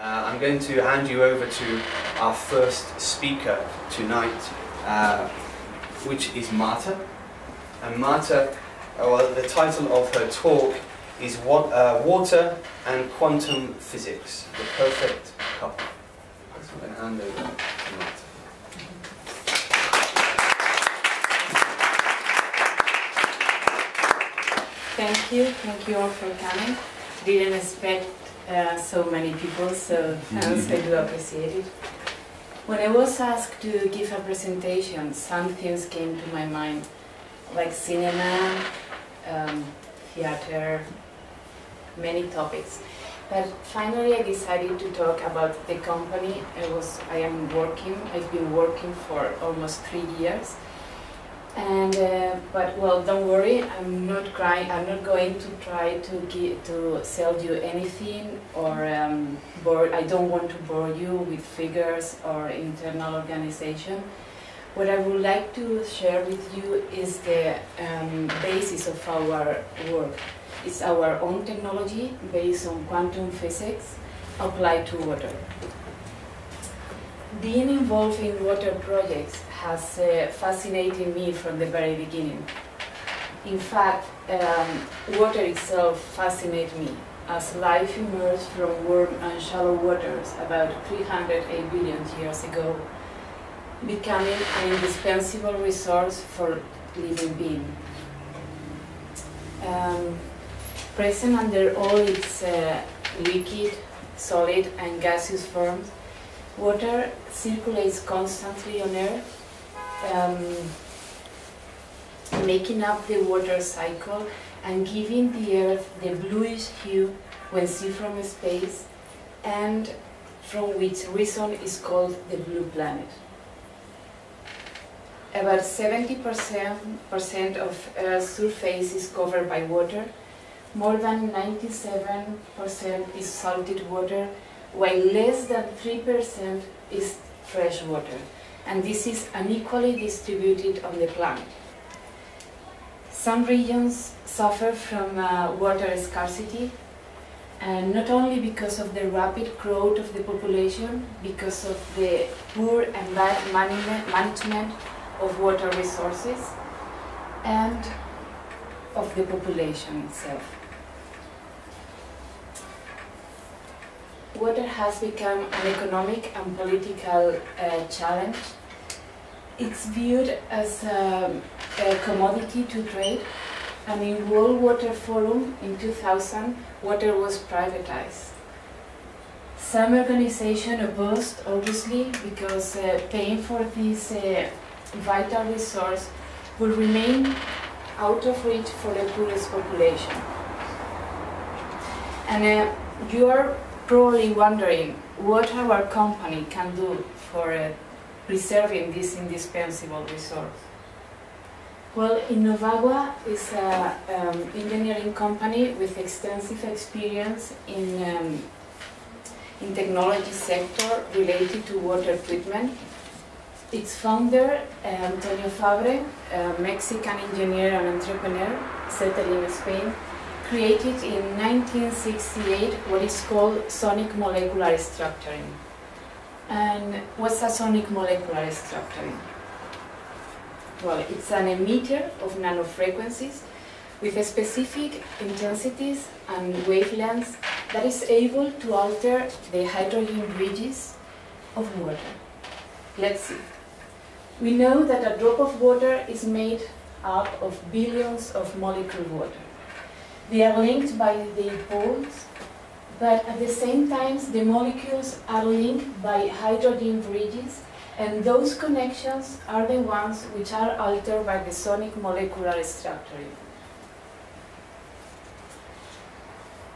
uh, I'm going to hand you over to our first speaker tonight, uh, which is Marta. And Marta, uh, well, the title of her talk is what, uh, Water and Quantum Physics, the Perfect Couple. So I'm going to hand over to Marta. Thank you, thank you all for coming. Didn't expect uh, so many people, so thanks, I do appreciate it. When I was asked to give a presentation, some things came to my mind, like cinema, um, theater, many topics. But finally I decided to talk about the company I was I am working. I've been working for almost three years. And uh, but well, don't worry. I'm not crying. I'm not going to try to give, to sell you anything or um, bore. I don't want to bore you with figures or internal organization. What I would like to share with you is the um, basis of our work. It's our own technology based on quantum physics applied to water. Being involved in water projects has uh, fascinated me from the very beginning. In fact, um, water itself fascinates me as life emerged from warm and shallow waters about 308 billion years ago, becoming an indispensable resource for living beings. Um, Present under all its uh, liquid, solid, and gaseous forms, water circulates constantly on Earth, um, making up the water cycle and giving the Earth the bluish hue when seen from space, and from which reason is called the blue planet. About 70% of Earth's surface is covered by water, more than 97% is salted water, while less than 3% is fresh water. And this is unequally distributed on the planet. Some regions suffer from uh, water scarcity, and not only because of the rapid growth of the population, because of the poor and bad management of water resources, and of the population itself. Water has become an economic and political uh, challenge. It's viewed as a, a, commodity to trade, and in World Water Forum in 2000, water was privatized. Some organizations opposed, obviously, because uh, paying for this uh, vital resource will remain out of reach for the poorest population. And uh, you are probably wondering what our company can do for uh, preserving this indispensable resource. Well, Innovagua is an um, engineering company with extensive experience in, um, in technology sector related to water treatment. Its founder, Antonio Fabre, a Mexican engineer and entrepreneur settled in Spain, created in 1968 what is called sonic molecular structuring. And what's a sonic molecular structuring? Well, it's an emitter of nanofrequencies with specific intensities and wavelengths that is able to alter the hydrogen bridges of water. Let's see. We know that a drop of water is made up of billions of molecules of water. They are linked by the poles, but at the same time, the molecules are linked by hydrogen bridges, and those connections are the ones which are altered by the sonic molecular structuring.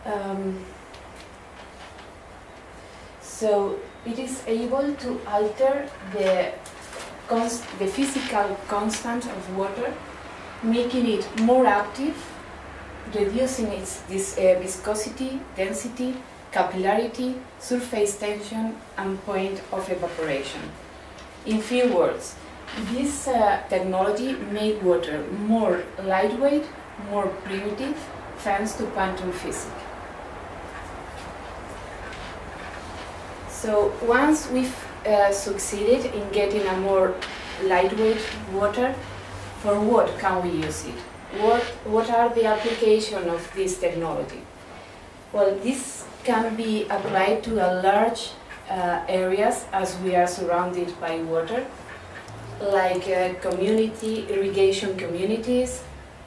Um, so it is able to alter the, the physical constant of water, making it more active reducing its this, uh, viscosity, density, capillarity, surface tension, and point of evaporation. In few words, this uh, technology made water more lightweight, more primitive, thanks to quantum physics. So once we've uh, succeeded in getting a more lightweight water, for what can we use it? What, what are the application of this technology? Well, this can be applied to a large uh, areas as we are surrounded by water, like uh, community irrigation communities,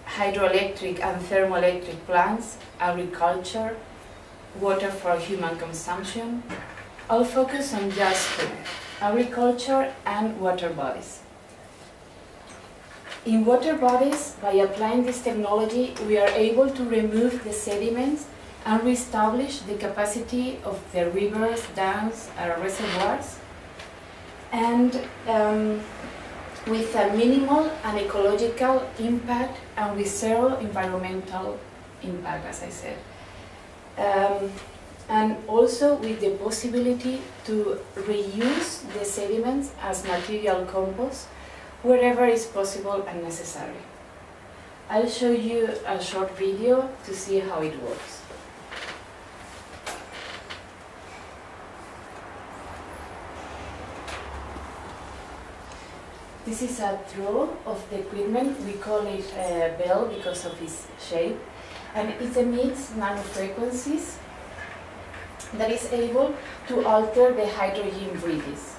hydroelectric and thermoelectric plants, agriculture, water for human consumption. I'll focus on just two, agriculture and water bodies. In water bodies, by applying this technology, we are able to remove the sediments and reestablish the capacity of the rivers, dams, and reservoirs, and um, with a minimal and ecological impact and with zero environmental impact, as I said. Um, and also with the possibility to reuse the sediments as material compost wherever is possible and necessary. I'll show you a short video to see how it works. This is a draw of the equipment. We call it a bell because of its shape. And it emits nanofrequencies that is able to alter the hydrogen bridges,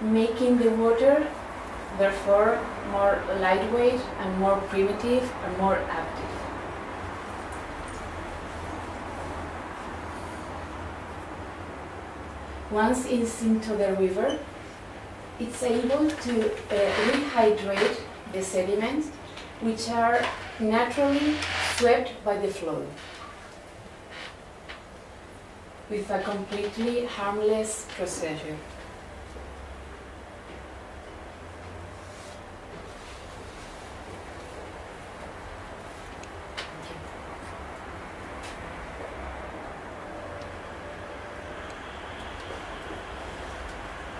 making the water therefore more lightweight and more primitive and more active. Once it's into the river, it's able to uh, rehydrate the sediments which are naturally swept by the flow with a completely harmless procedure.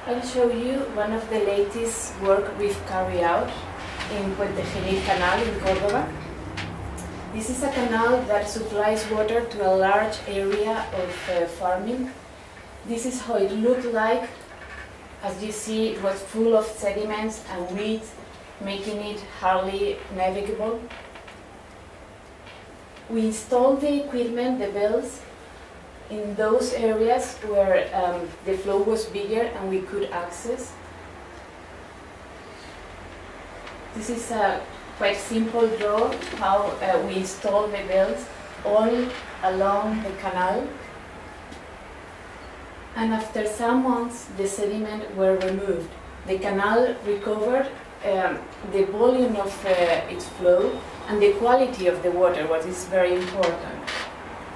I'll show you one of the latest work we've carried out in Puente Genil Canal in Córdoba. This is a canal that supplies water to a large area of uh, farming. This is how it looked like. As you see, it was full of sediments and weeds, making it hardly navigable. We installed the equipment, the bells, in those areas where um, the flow was bigger and we could access. This is a quite simple draw how uh, we install the bells all along the canal. And after some months, the sediment were removed. The canal recovered um, the volume of uh, its flow and the quality of the water, what is very important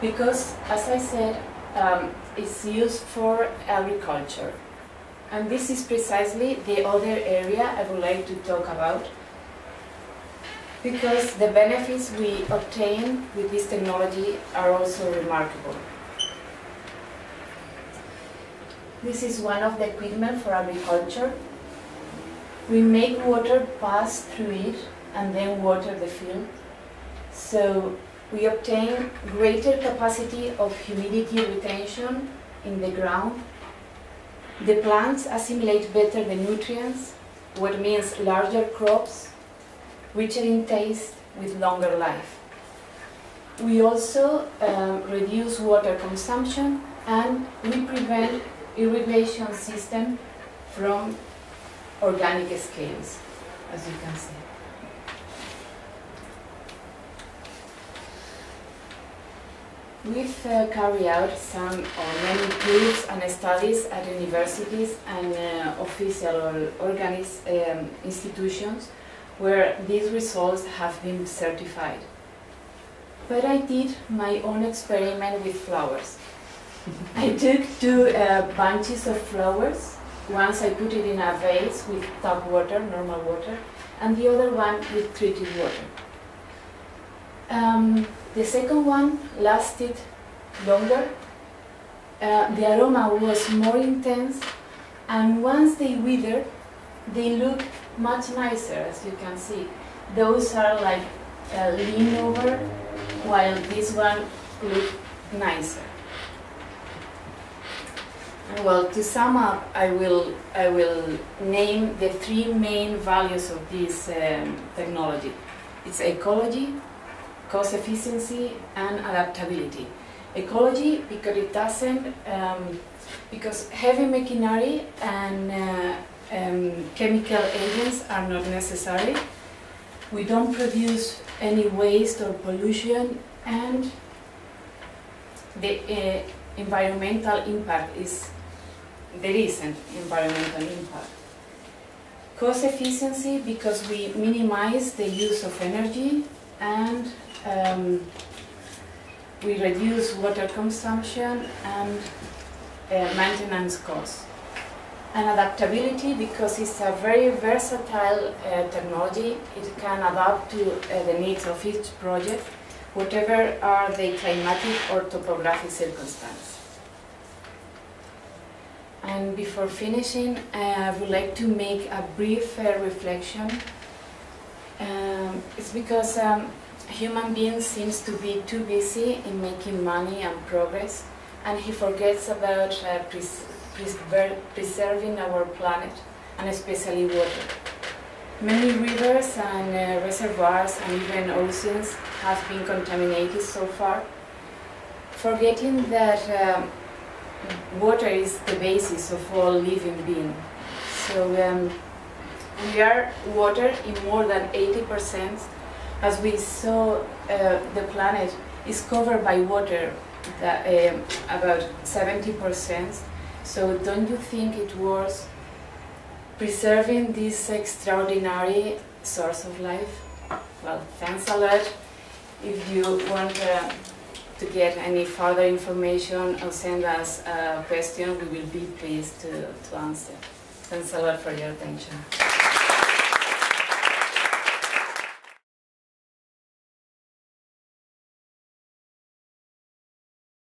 because, as I said, um, it's used for agriculture. And this is precisely the other area I would like to talk about because the benefits we obtain with this technology are also remarkable. This is one of the equipment for agriculture. We make water pass through it and then water the field. So we obtain greater capacity of humidity retention in the ground. The plants assimilate better the nutrients, what means larger crops, richer in taste, with longer life. We also um, reduce water consumption and we prevent irrigation system from organic scales, as you can see. We've uh, carried out some or many proofs and studies at universities and uh, official or organic um, institutions where these results have been certified. But I did my own experiment with flowers. I took two uh, bunches of flowers. Once I put it in a vase with tap water, normal water, and the other one with treated water. Um, the second one lasted longer. Uh, the aroma was more intense, and once they wither, they look much nicer, as you can see. Those are like uh, lean over, while this one look nicer. Well, to sum up, I will, I will name the three main values of this um, technology. It's ecology, cost efficiency, and adaptability. Ecology, because it doesn't, um, because heavy machinery and uh, um, chemical agents are not necessary. We don't produce any waste or pollution, and the uh, environmental impact is there is an environmental impact. Cost efficiency because we minimize the use of energy and um, we reduce water consumption and uh, maintenance costs. And adaptability because it's a very versatile uh, technology. It can adapt to uh, the needs of each project, whatever are the climatic or topographic circumstances. And before finishing, uh, I would like to make a brief uh, reflection. Um, it's because um, human being seems to be too busy in making money and progress, and he forgets about uh, pres preser preserving our planet, and especially water. Many rivers and uh, reservoirs and even oceans have been contaminated so far, forgetting that um, water is the basis of all living being. So um, we are water in more than 80%. As we saw, uh, the planet is covered by water, that, um, about 70%. So don't you think it was preserving this extraordinary source of life? Well, thanks a lot. If you want uh, to get any further information or send us a question, we will be pleased to, to answer. Thanks a lot for your attention.